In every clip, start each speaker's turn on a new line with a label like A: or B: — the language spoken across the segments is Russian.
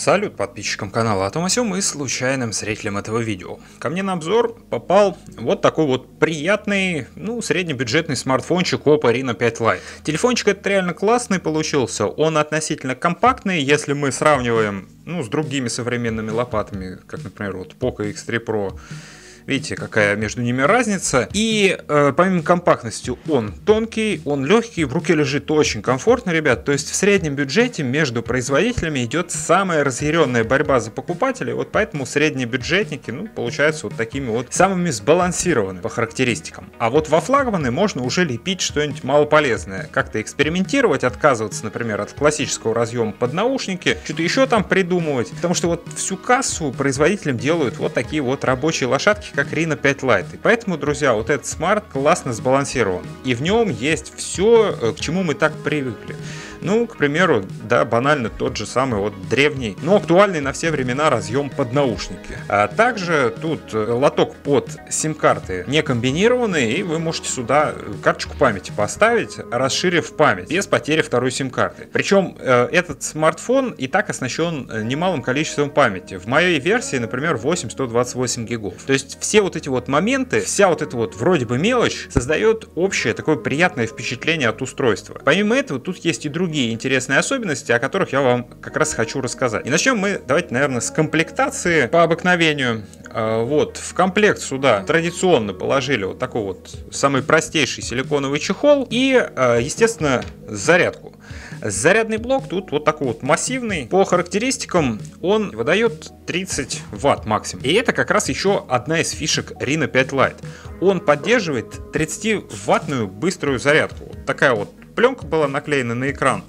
A: Салют подписчикам канала О том о сём и случайным зрителям этого видео. Ко мне на обзор попал вот такой вот приятный, ну, среднебюджетный смартфончик Oppo Reno 5 Lite. Телефончик этот реально классный получился, он относительно компактный, если мы сравниваем, ну, с другими современными лопатами, как, например, вот Poco X3 Pro Видите, какая между ними разница. И э, помимо компактности, он тонкий, он легкий, в руке лежит очень комфортно, ребят. То есть в среднем бюджете между производителями идет самая разъяренная борьба за покупателей. Вот поэтому средние бюджетники, ну, получаются вот такими вот самыми сбалансированными по характеристикам. А вот во флагманы можно уже лепить что-нибудь малополезное. Как-то экспериментировать, отказываться, например, от классического разъема под наушники, что-то еще там придумывать. Потому что вот всю кассу производителям делают вот такие вот рабочие лошадки, как Reno 5 Lite. И поэтому, друзья, вот этот смарт классно сбалансирован. И в нем есть все, э, к чему мы так привыкли. Ну, к примеру, да, банально тот же самый вот древний, но актуальный на все времена разъем под наушники. А также тут э, лоток под сим-карты не комбинированный, и вы можете сюда карточку памяти поставить, расширив память, без потери второй сим-карты. Причем э, этот смартфон и так оснащен э, немалым количеством памяти. В моей версии, например, 8 128 гигов. То есть все вот эти вот моменты, вся вот эта вот вроде бы мелочь создает общее такое приятное впечатление от устройства. Помимо этого, тут есть и другие другие интересные особенности, о которых я вам как раз хочу рассказать. И начнем мы, давайте, наверное, с комплектации по обыкновению. А, вот, в комплект сюда традиционно положили вот такой вот самый простейший силиконовый чехол и, а, естественно, зарядку. Зарядный блок тут вот такой вот массивный. По характеристикам он выдает 30 ватт максимум. И это как раз еще одна из фишек Reno 5 Lite. Он поддерживает 30-ваттную быструю зарядку. Вот такая вот пленка была наклеена на экран.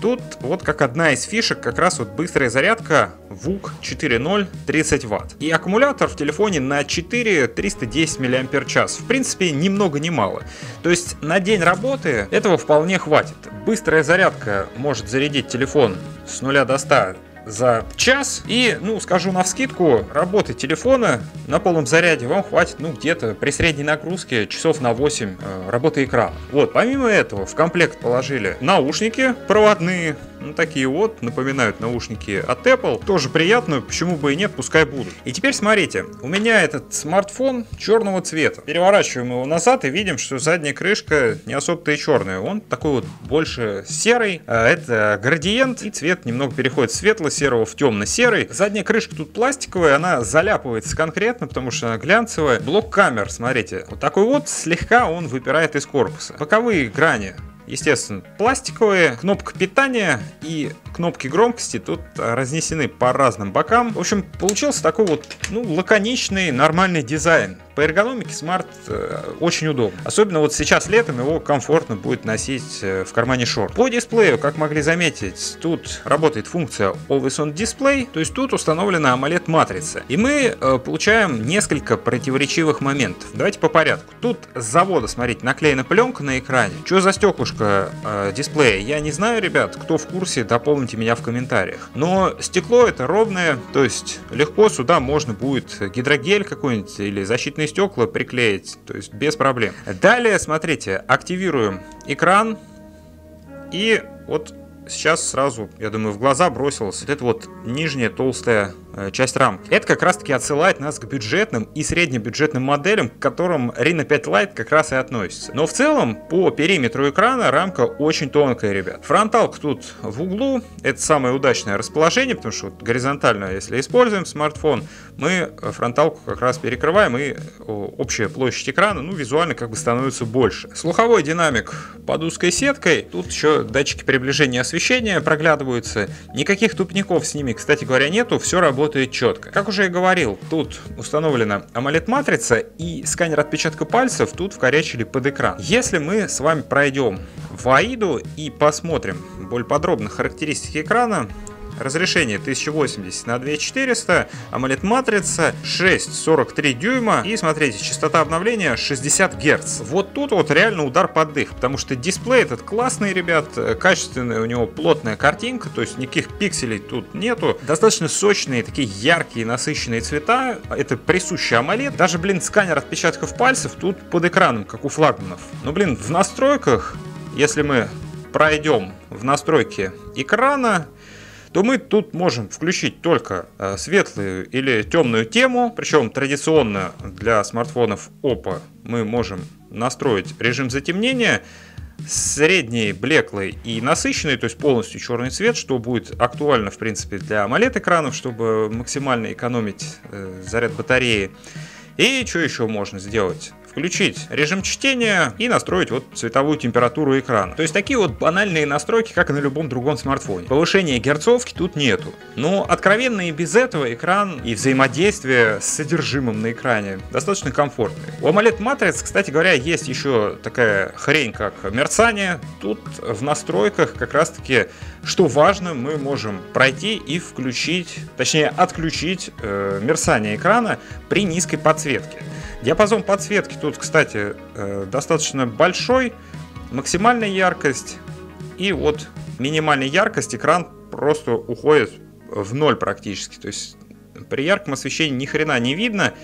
A: Тут вот как одна из фишек как раз вот быстрая зарядка VUC 4.0 30 Вт. И аккумулятор в телефоне на 4 310 мАч. В принципе, ни много ни мало. То есть на день работы этого вполне хватит. Быстрая зарядка может зарядить телефон с 0 до 100 за час. И, ну, скажу на вскидку, работы телефона на полном заряде вам хватит, ну, где-то при средней нагрузке часов на 8 э, работы экрана. Вот, помимо этого, в комплект положили наушники проводные, ну, такие вот, напоминают наушники от Apple. Тоже приятно, почему бы и нет, пускай будут. И теперь смотрите, у меня этот смартфон черного цвета. Переворачиваем его назад и видим, что задняя крышка не особо-то и черная. Он такой вот больше серый. А это градиент, и цвет немного переходит светло-серого в темно-серый. Задняя крышка тут пластиковая, она заляпывается конкретно, потому что она глянцевая. Блок камер, смотрите, вот такой вот, слегка он выпирает из корпуса. Боковые грани естественно, пластиковые, кнопка питания и кнопки громкости тут разнесены по разным бокам. В общем, получился такой вот, ну, лаконичный, нормальный дизайн. По эргономике смарт э, очень удобно. Особенно вот сейчас летом его комфортно будет носить э, в кармане шорт. По дисплею, как могли заметить, тут работает функция Always On Display, то есть тут установлена AMOLED матрица. И мы э, получаем несколько противоречивых моментов. Давайте по порядку. Тут с завода, смотрите, наклеена пленка на экране. Что за стеклышко э, дисплея? Я не знаю, ребят. Кто в курсе, дополните меня в комментариях. Но стекло это ровное, то есть легко сюда можно будет гидрогель какой-нибудь или защитный защитные стекла приклеить, то есть без проблем. Далее, смотрите, активируем экран и вот сейчас сразу, я думаю, в глаза бросилась вот эта вот нижняя толстая часть рамки. Это как раз таки отсылает нас к бюджетным и среднебюджетным моделям, к которым Reno 5 Lite как раз и относится. Но в целом по периметру экрана рамка очень тонкая, ребят. Фронталка тут в углу, это самое удачное расположение, потому что вот горизонтально, если используем смартфон, мы фронталку как раз перекрываем и общая площадь экрана, ну, визуально как бы становится больше. Слуховой динамик под узкой сеткой, тут еще датчики приближения освещения проглядываются, никаких тупников с ними, кстати говоря, нету, все работает работает четко. Как уже я говорил, тут установлена AMOLED-матрица и сканер отпечатка пальцев тут вкорячили под экран. Если мы с вами пройдем в AIDу и посмотрим более подробно характеристики экрана, Разрешение 1080 на 2400, AMOLED матрица 6,43 дюйма и смотрите, частота обновления 60 Гц. Вот тут вот реально удар под дых, потому что дисплей этот классный, ребят, качественная у него плотная картинка, то есть никаких пикселей тут нету. Достаточно сочные, такие яркие, насыщенные цвета, это присуще AMOLED. Даже, блин, сканер отпечатков пальцев тут под экраном, как у флагманов. Но, блин, в настройках, если мы пройдем в настройки экрана, то мы тут можем включить только э, светлую или темную тему, причем традиционно для смартфонов Oppo мы можем настроить режим затемнения, средний, блеклый и насыщенный, то есть полностью черный цвет, что будет актуально, в принципе, для AMOLED экранов, чтобы максимально экономить э, заряд батареи. И что еще можно сделать? Включить режим чтения и настроить вот цветовую температуру экрана. То есть такие вот банальные настройки, как и на любом другом смартфоне. Повышения герцовки тут нету. Но откровенно и без этого экран и взаимодействие с содержимым на экране достаточно комфортные. У AMOLED Matrix, кстати говоря, есть еще такая хрень, как мерцание. Тут в настройках как раз таки что важно, мы можем пройти и включить, точнее отключить э, мерцание экрана при низкой подсветке. Диапазон подсветки тут, кстати, э, достаточно большой. Максимальная яркость и вот минимальная яркость экран просто уходит в ноль практически. То есть при ярком освещении ни хрена не видно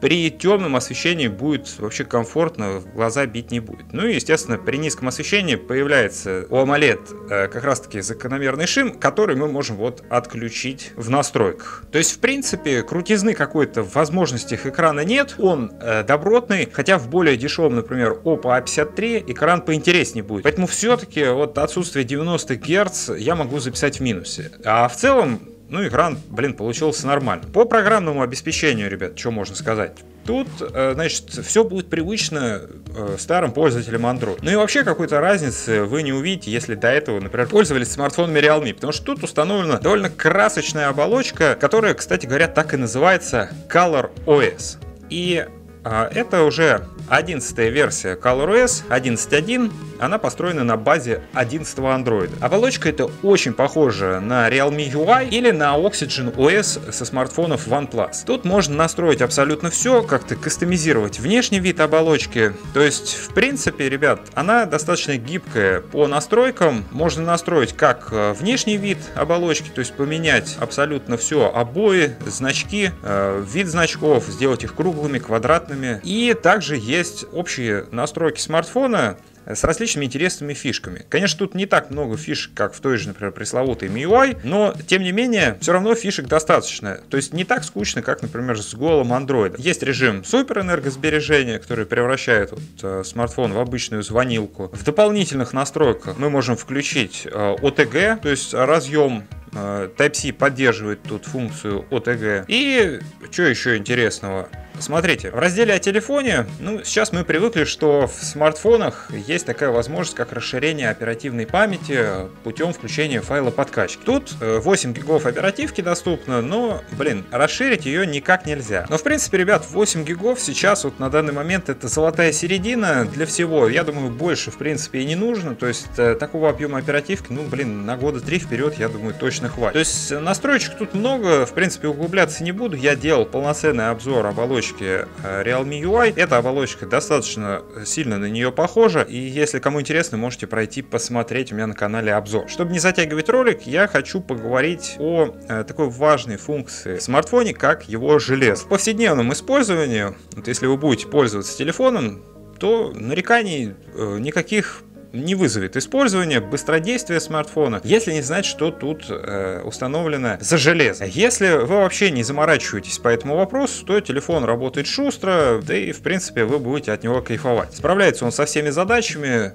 A: при темном освещении будет вообще комфортно, глаза бить не будет. Ну и, естественно, при низком освещении появляется у AMOLED э, как раз-таки закономерный шим, который мы можем вот отключить в настройках. То есть, в принципе, крутизны какой-то в возможностях экрана нет, он э, добротный, хотя в более дешевом, например, Oppo A53 экран поинтереснее будет. Поэтому все-таки вот отсутствие 90 Гц я могу записать в минусе. А в целом ну, экран, блин, получился нормально. По программному обеспечению, ребят, что можно сказать? Тут, э, значит, все будет привычно э, старым пользователям Android. Ну и вообще какой-то разницы вы не увидите, если до этого, например, пользовались смартфонами Realme, потому что тут установлена довольно красочная оболочка, которая, кстати говоря, так и называется Color OS. И это уже 11 версия ColorOS 11.1 она построена на базе 11 Android. Оболочка это очень похожа на Realme UI или на Oxygen OS со смартфонов OnePlus. Тут можно настроить абсолютно все, как-то кастомизировать внешний вид оболочки. То есть, в принципе, ребят, она достаточно гибкая по настройкам. Можно настроить как э, внешний вид оболочки, то есть поменять абсолютно все, обои, значки, э, вид значков, сделать их круглыми, квадратными. И также есть общие настройки смартфона, с различными интересными фишками. Конечно, тут не так много фишек, как в той же, например, пресловутой MIUI, но, тем не менее, все равно фишек достаточно. То есть не так скучно, как, например, с голым Android. Есть режим супер энергосбережения, который превращает вот, э, смартфон в обычную звонилку. В дополнительных настройках мы можем включить э, OTG, то есть разъем Type-C поддерживает тут функцию OTG. И что еще интересного? Смотрите, в разделе о телефоне, ну, сейчас мы привыкли, что в смартфонах есть такая возможность, как расширение оперативной памяти путем включения файла подкачки. Тут 8 э, гигов оперативки доступно, но, блин, расширить ее никак нельзя. Но, в принципе, ребят, 8 гигов сейчас вот на данный момент это золотая середина для всего. Я думаю, больше, в принципе, и не нужно. То есть, э, такого объема оперативки, ну, блин, на года 3 вперед, я думаю, точно хватит. То есть, настроечек тут много, в принципе, углубляться не буду. Я делал полноценный обзор оболочки э, Realme UI. Эта оболочка достаточно сильно на нее похожа, и если кому интересно, можете пройти посмотреть у меня на канале обзор. Чтобы не затягивать ролик, я хочу поговорить о э, такой важной функции в смартфоне, как его железо. В повседневном использовании, вот если вы будете пользоваться телефоном, то нареканий э, никаких не вызовет использование, быстродействие смартфона, если не знать, что тут э, установлено за железо. Если вы вообще не заморачиваетесь по этому вопросу, то телефон работает шустро, да и в принципе вы будете от него кайфовать. Справляется он со всеми задачами,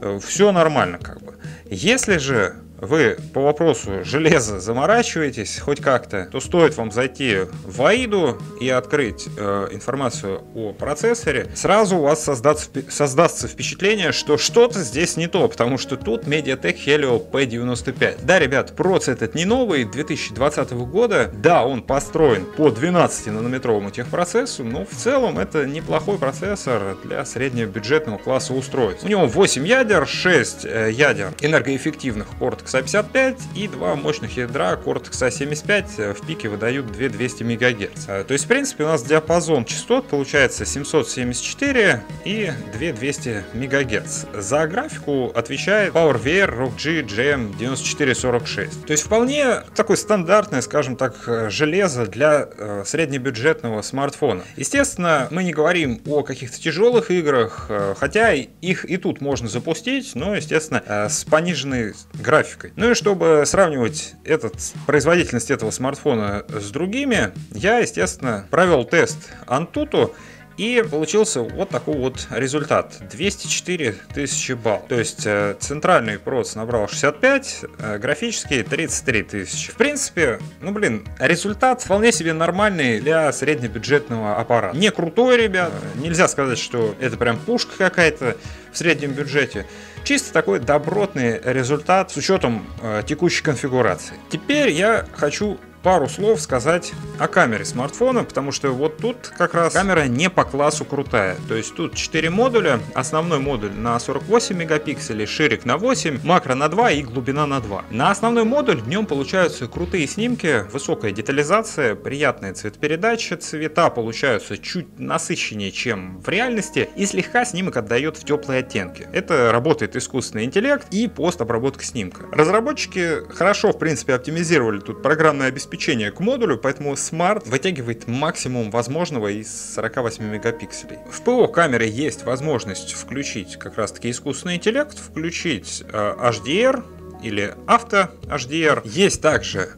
A: э, все нормально как бы. Если же вы по вопросу железа заморачиваетесь хоть как-то, то стоит вам зайти в AIDу и открыть э, информацию о процессоре, сразу у вас создаться, создастся впечатление, что что-то здесь не то, потому что тут MediaTek Helio P95. Да, ребят, проц этот не новый, 2020 года, да, он построен по 12-нанометровому техпроцессу, но в целом это неплохой процессор для среднебюджетного класса устройств. У него 8 ядер, 6 э, ядер энергоэффективных Cortex Cortex-A55 и два мощных ядра Cortex-A75 э, в пике выдают 2200 МГц. Э, то есть, в принципе, у нас диапазон частот получается 774 и 2200 МГц. За графику отвечает PowerVR ROG GM9446. То есть, вполне такое стандартное, скажем так, железо для э, среднебюджетного смартфона. Естественно, мы не говорим о каких-то тяжелых играх, э, хотя их и тут можно запустить, но, естественно, э, с пониженной графикой графикой. Ну и чтобы сравнивать этот, производительность этого смартфона с другими, я, естественно, провел тест Antutu и получился вот такой вот результат. 204 тысячи баллов. То есть э, центральный проц набрал 65, э, графический 33 тысячи. В принципе, ну блин, результат вполне себе нормальный для среднебюджетного аппарата. Не крутой, ребят. Нельзя сказать, что это прям пушка какая-то в среднем бюджете. Чисто такой добротный результат с учетом э, текущей конфигурации. Теперь я хочу пару слов сказать о камере смартфона, потому что вот тут как раз камера не по классу крутая. То есть тут 4 модуля, основной модуль на 48 мегапикселей, ширик на 8, макро на 2 и глубина на 2. На основной модуль в нем получаются крутые снимки, высокая детализация, приятная цветопередача, цвета получаются чуть насыщеннее, чем в реальности, и слегка снимок отдает в теплые оттенки. Это работает искусственный интеллект и постобработка снимка. Разработчики хорошо, в принципе, оптимизировали тут программное обеспечение обеспечения к модулю, поэтому Smart вытягивает максимум возможного из 48 мегапикселей. В ПО камеры есть возможность включить как раз таки искусственный интеллект, включить э, HDR или авто HDR. Есть также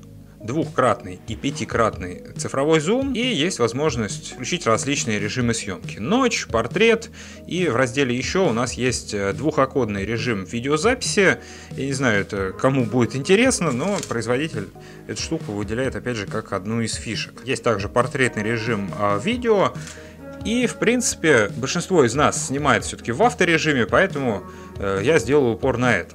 A: двухкратный и пятикратный цифровой зум, и есть возможность включить различные режимы съемки. Ночь, портрет, и в разделе еще у нас есть э, двухокодный режим видеозаписи. Я не знаю, это кому будет интересно, но производитель эту штуку выделяет опять же как одну из фишек. Есть также портретный режим а, видео, и, в принципе, большинство из нас снимает все-таки в авторежиме, поэтому э, я сделал упор на это.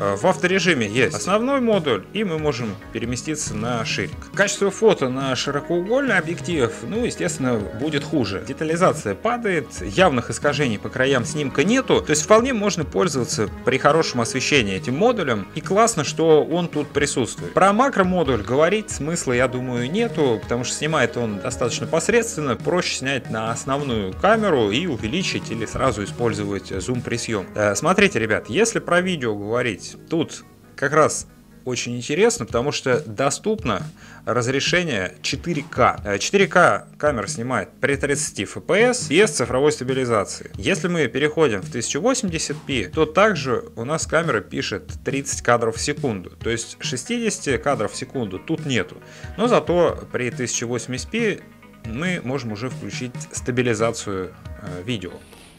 A: Э, в авторежиме есть основной модуль, и мы можем переместиться на ширик. Качество фото на широкоугольный объектив, ну, естественно, будет хуже. Детализация падает, явных искажений по краям снимка нету, то есть вполне можно пользоваться при хорошем освещении этим модулем, и классно, что он тут присутствует. Про макромодуль говорить смысла, я думаю, нету, потому что снимает он достаточно посредственно, проще снять на основную камеру и увеличить или сразу использовать зум при съемке. Э, смотрите, ребят, если про видео говорить, есть тут как раз очень интересно, потому что доступно разрешение 4К. 4К э, камера снимает при 30 FPS без цифровой стабилизации. Если мы переходим в 1080p, то также у нас камера пишет 30 кадров в секунду. То есть 60 кадров в секунду тут нету. Но зато при 1080p мы можем уже включить стабилизацию э, видео.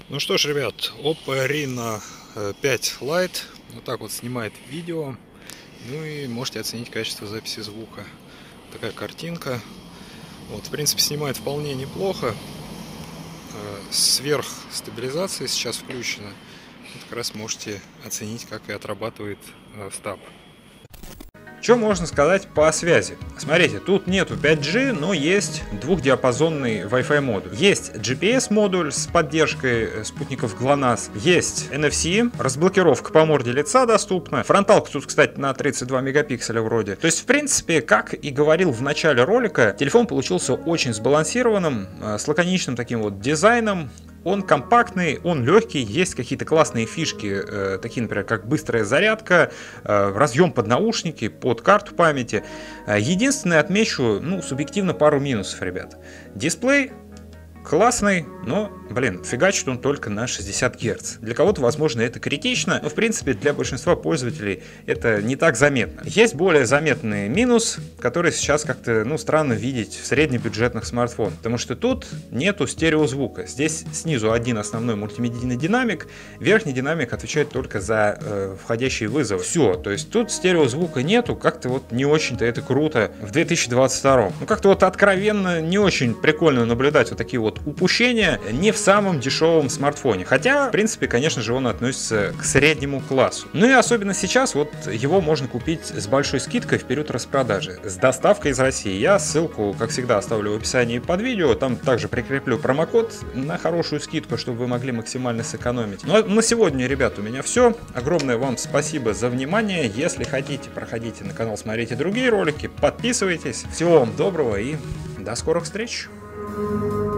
B: Ну что ж, ребят, Oppo Reno 5 Lite вот так вот снимает видео. Ну и можете оценить качество записи звука. Такая картинка. Вот, в принципе, снимает вполне неплохо. Э, сверх стабилизация сейчас включена. Вот как раз можете оценить, как и отрабатывает э, стаб.
A: Что можно сказать по связи? Смотрите, тут нету 5G, но есть двухдиапазонный Wi-Fi модуль. Есть GPS модуль с поддержкой э, спутников GLONASS, есть NFC, разблокировка по морде лица доступна. Фронталка тут, кстати, на 32 мегапикселя вроде. То есть, в принципе, как и говорил в начале ролика, телефон получился очень сбалансированным, э, с лаконичным таким вот дизайном, он компактный, он легкий, есть какие-то классные фишки, э, такие, например, как быстрая зарядка, э, разъем под наушники, под карту памяти. Э, единственное, отмечу, ну, субъективно пару минусов, ребят. Дисплей классный, но, блин, фигачит он только на 60 Гц. Для кого-то, возможно, это критично, но, в принципе, для большинства пользователей это не так заметно. Есть более заметный минус, который сейчас как-то, ну, странно видеть в среднебюджетных смартфонах, потому что тут нету стереозвука. Здесь снизу один основной мультимедийный динамик, верхний динамик отвечает только за э, входящие вызовы. Все, то есть тут стереозвука нету, как-то вот не очень-то это круто в 2022. Ну, как-то вот откровенно не очень прикольно наблюдать вот такие вот вот упущение не в самом дешевом смартфоне. Хотя, в принципе, конечно же, он относится к среднему классу. Ну и особенно сейчас вот его можно купить с большой скидкой в период распродажи. С доставкой из России. Я ссылку, как всегда, оставлю в описании под видео. Там также прикреплю промокод на хорошую скидку, чтобы вы могли максимально сэкономить. Ну а на сегодня, ребят, у меня все. Огромное вам спасибо за внимание. Если хотите, проходите на канал, смотрите другие ролики, подписывайтесь. Всего вам доброго и до скорых встреч! thank you